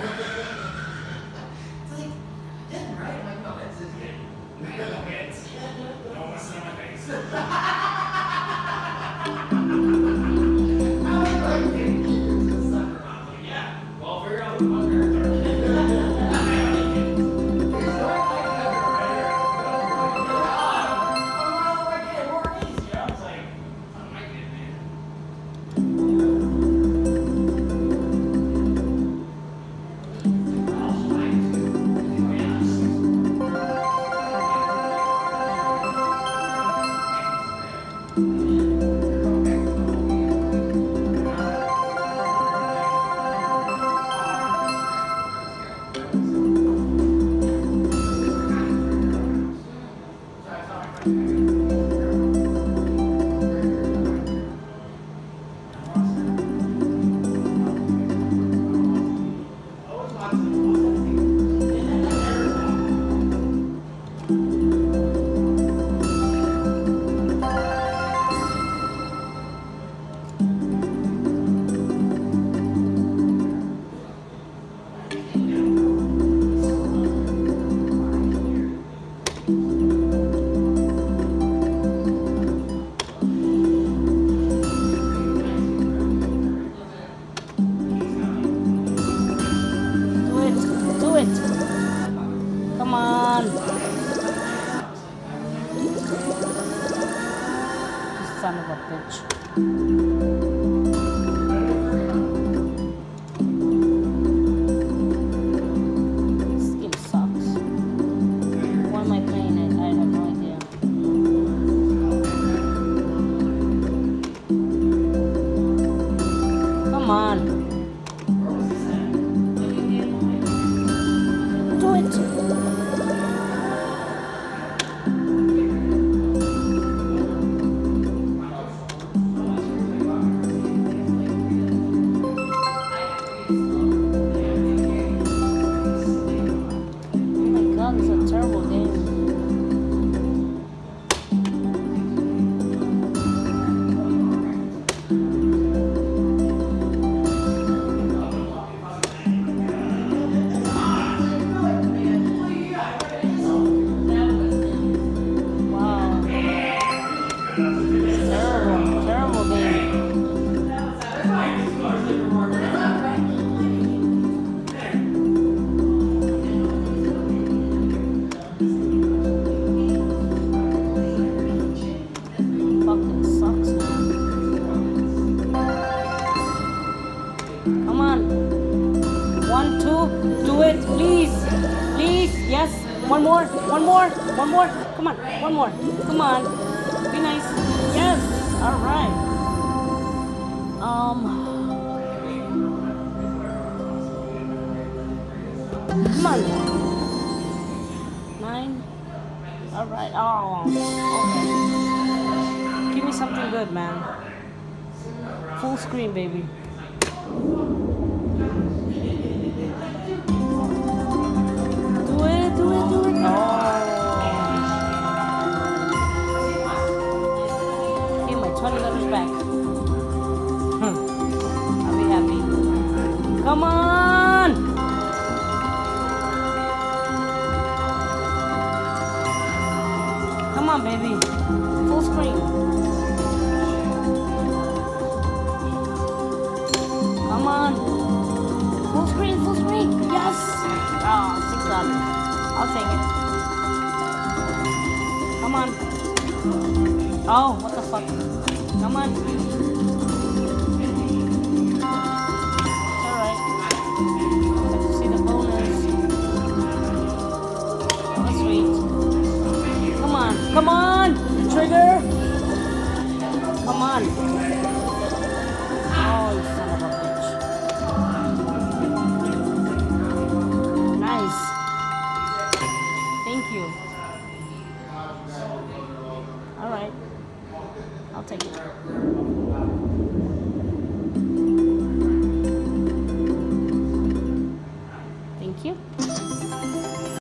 like, yeah, right? I'm like, no, that's his game. I Don't want to see my face. Son of a bitch. This One, two, do it, please. Please, yes. One more, one more, one more. Come on, one more. Come on. Be nice. Nine. All right. Oh. Okay. Give me something good, man. Full screen, baby. It. Come on. Oh, what the fuck? Come on. Alright. See the bonus. Oh, sweet. Come on. Come on. Trigger. Come on. Oh, Take it.